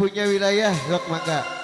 punya wilayah Rock Mangga.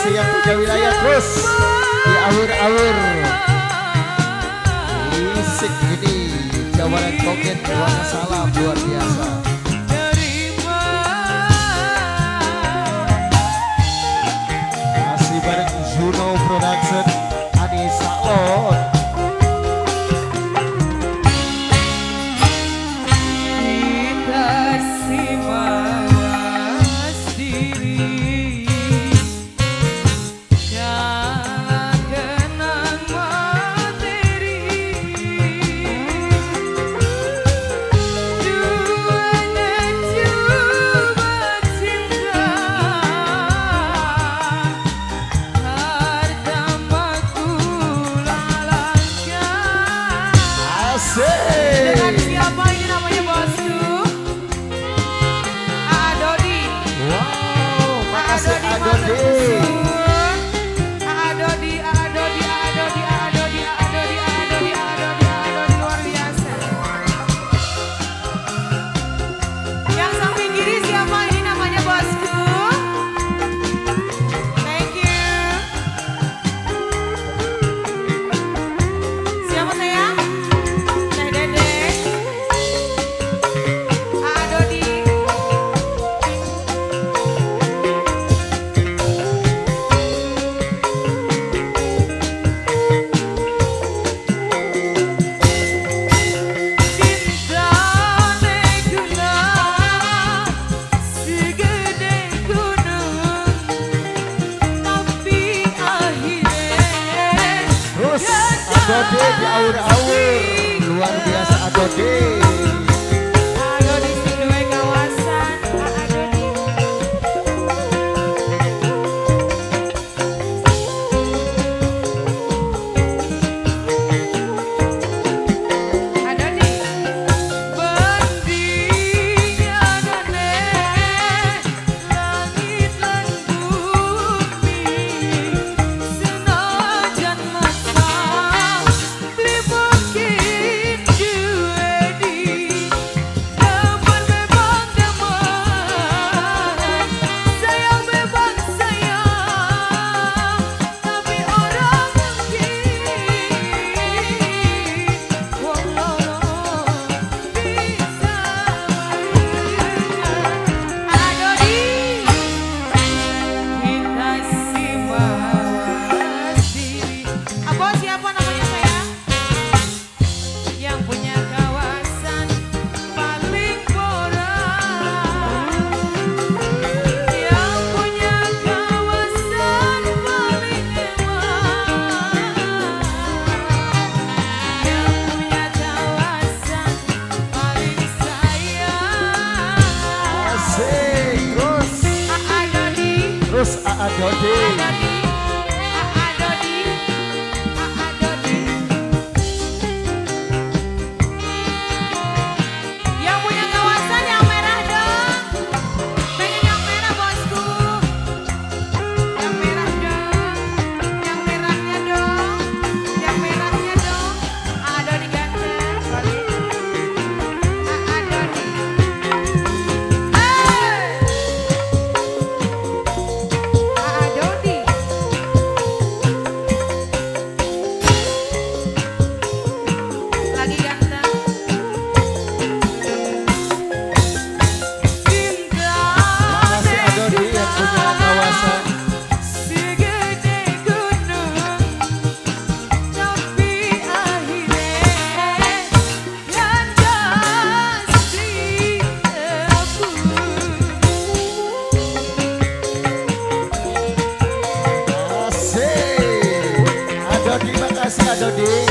masih yang punya wilayah terus di awur-awur, musik ini jawaran koket buat salah buat biasa. Atode di aur-aur. Luar biasa Atode 啊，小心。Rodrigo vai caciar, Dodê.